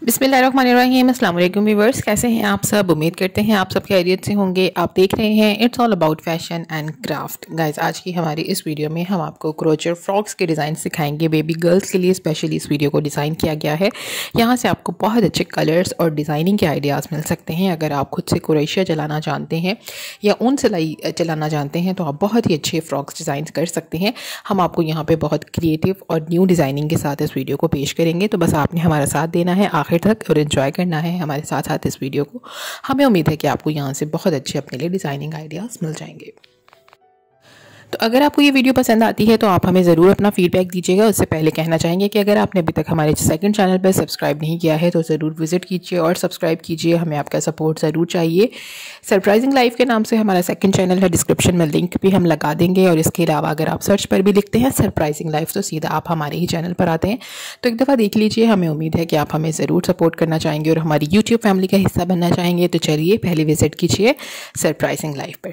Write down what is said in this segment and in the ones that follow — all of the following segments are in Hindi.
बिसमीम अल्लाम व्यूवर्स, कैसे हैं आप सब? उम्मीद करते हैं आप सब खैरियत से होंगे। आप देख रहे हैं it's all about fashion and craft guys आज की हमारी इस वीडियो में हम आपको क्रोचर फ्रॉक्स के डिज़ाइन सिखाएँगे। बेबी गर्ल्स के लिए स्पेशली इस वीडियो को डिज़ाइन किया गया है। यहाँ से आपको बहुत अच्छे कलर्स और डिज़ाइनिंग के आइडियाज़ मिल सकते हैं। अगर आप खुद से क्रोशिया चलाना जानते हैं या ऊन सिलाई चलाना जानते हैं तो आप बहुत ही अच्छे फ्रॉक्स डिज़ाइन कर सकते हैं। हम आपको यहाँ पर बहुत क्रिएटिव और न्यू डिज़ाइनिंग के साथ इस वीडियो को पेश करेंगे। तो बस आपने हमारा साथ देना है। आखिर तक और इन्जॉय करना है हमारे साथ साथ इस वीडियो को। हमें उम्मीद है कि आपको यहाँ से बहुत अच्छे अपने लिए डिज़ाइनिंग आइडियाज़ मिल जाएँगे। तो अगर आपको ये वीडियो पसंद आती है तो आप हमें ज़रूर अपना फीडबैक दीजिएगा। उससे पहले कहना चाहेंगे कि अगर आपने अभी तक हमारे सेकंड चैनल पर सब्सक्राइब नहीं किया है तो ज़रूर विज़िट कीजिए और सब्सक्राइब कीजिए। हमें आपका सपोर्ट ज़रूर चाहिए। सरप्राइजिंग लाइफ के नाम से हमारा सेकंड चैनल है डिस्क्रिप्शन में लिंक भी हम लगा देंगे और इसके अलावा अगर आप सर्च पर भी लिखते हैं सरप्राइजिंग लाइफ तो सीधा आप हमारे ही चैनल पर आते हैं। तो एक दफ़ा देख लीजिए, हमें उम्मीद है कि आप हमें ज़रूर सपोर्ट करना चाहेंगे और हमारी यूट्यूब फैमिली का हिस्सा बनना चाहेंगे। तो चलिए, पहले विज़िट कीजिए सरप्राइजिंग लाइफ पर।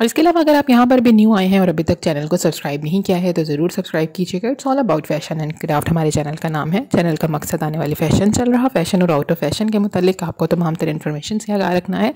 और इसके अलावा अगर आप यहाँ पर भी न्यू आए हैं और अभी तक चैनल को सब्सक्राइब नहीं किया है तो ज़रूर सब्सक्राइब कीजिएगा। It's all about fashion and craft हमारे चैनल का नाम है। चैनल का मकसद आने वाले फ़ैशन चल रहा फ़ैशन और आउट ऑफ़ फ़ैशन के मतलब आपको तमाम तरह इन्फॉर्मेशन से आगा रखना है।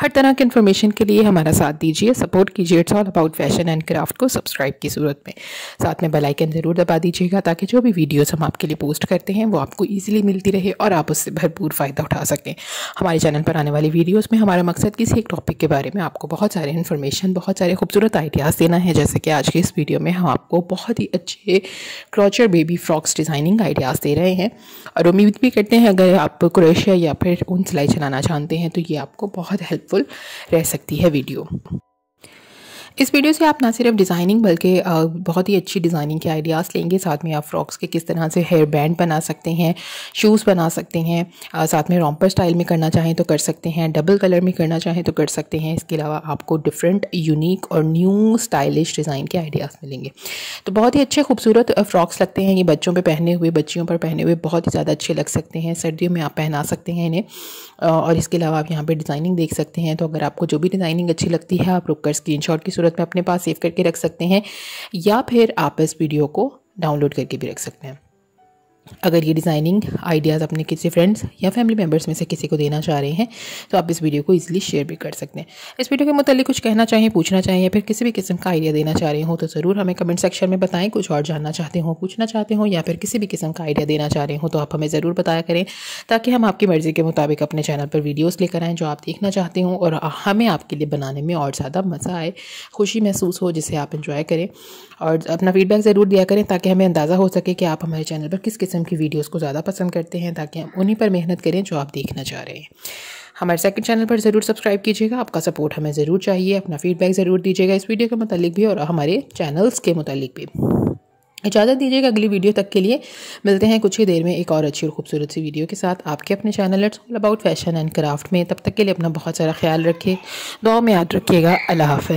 हर तरह के इन्फॉर्मेशन के लिए हमारा साथ दीजिए सपोर्ट कीजिए। It's all about fashion and craft को सब्सक्राइब की सूरत में। साथ में बेलाइकन ज़रूर दबा दीजिएगा ताकि जो भी वीडियोज़ हम आपके लिए पोस्ट करते हैं, वो आपको ईजिली मिलती रहे और आप उससे भरपूर फ़ायदा उठा सकें। हमारे चैनल पर आने वाली वीडियोज़ में हमारा मकसद किसी एक टॉपिक के बारे में आपको बहुत सारे इन्फॉर्मेशन बहुत सारे खूबसूरत आइडियाज़ देना है। जैसे कि आज के इस वीडियो में हम आपको बहुत ही अच्छे crochet baby frocks designing ideas दे रहे हैं। और उम्मीद भी करते हैं अगर आप क्रोशिया या फिर उन सिलाई चलाना चाहते हैं तो ये आपको बहुत हेल्पफुल रह सकती है वीडियो। इस वीडियो से आप ना सिर्फ़ डिज़ाइनिंग बल्कि बहुत ही अच्छी डिज़ाइनिंग के आइडियाज़ लेंगे। साथ में आप फ्रॉक्स के किस तरह से हेयर बैंड बना सकते हैं शूज़ बना सकते हैं साथ में रॉम्पर स्टाइल में करना चाहें तो कर सकते हैं डबल कलर में करना चाहें तो कर सकते हैं। इसके अलावा आपको डिफरेंट यूनिक और न्यू स्टाइलिश डिज़ाइन के आइडियाज़ मिलेंगे। तो बहुत ही अच्छे, खूबसूरत फ्रॉक्स लगते हैं। ये बच्चों पर पहने हुए, बच्चियों पर पहने हुए बहुत ही ज़्यादा अच्छे लग सकते हैं। सर्दियों में आप पहना सकते हैं इन्हें। और इसके अलावा आप यहाँ पर डिज़ाइनिंग देख सकते हैं। तो अगर आपको जो भी डिज़ाइनिंग अच्छी लगती है, आप रुक कर स्क्रीन की सूरत में अपने पास सेव करके रख सकते हैं या फिर आप इस वीडियो को डाउनलोड करके भी रख सकते हैं। अगर ये डिज़ाइनिंग आइडियाज़ अपने किसी फ्रेंड्स या फैमिली मेंबर्स में से किसी को देना चाह रहे हैं तो आप इस वीडियो को इजीली शेयर भी कर सकते हैं। इस वीडियो के मतलब कुछ कहना चाहें, पूछना चाहें या फिर किसी भी किस्म का आइडिया देना चाह रहे हो तो ज़रूर हमें कमेंट सेक्शन में बताएँ। कुछ और जानना चाहते हो, पूछना चाहते हो या फिर किसी भी किस्म का आइडिया देना चाह रहे हो तो आप हमें ज़रूर बताया करें, ताकि हम आपकी मर्ज़ी के मुताबिक अपने चैनल पर वीडियोज़ लेकर आएँ, जो आप देखना चाहते हो और हमें आपके लिए बनाने में और ज़्यादा मज़ा आए, खुशी महसूस हो, जिसे आप इंजॉय करें। और अपना फीडबैक ज़रूर दिया करें, ताकि हमें अंदाज़ा हो सके कि आप हमारे चैनल पर किस किस किस्म की वीडियोज़ को ज़्यादा पसंद करते हैं ताकि हम उन्हीं पर मेहनत करें जो आप देखना चाह रहे हैं। हमारे सेकंड चैनल पर ज़रूर सब्सक्राइब कीजिएगा। आपका सपोर्ट हमें ज़रूर चाहिए। अपना फीडबैक ज़रूर दीजिएगा इस वीडियो के मतलब भी और हमारे चैनल्स के मतलब भी। इजाज़त दीजिएगा अगली वीडियो तक के लिए। मिलते हैं कुछ ही देर में एक और अच्छी और खूबसूरत सी वीडियो के साथ। आपके अपने channel it's all about fashion and craft में। तब तक के लिए अपना बहुत सारा ख्याल रखें। दुआ में याद रखिएगा। अल्लाह हाफ़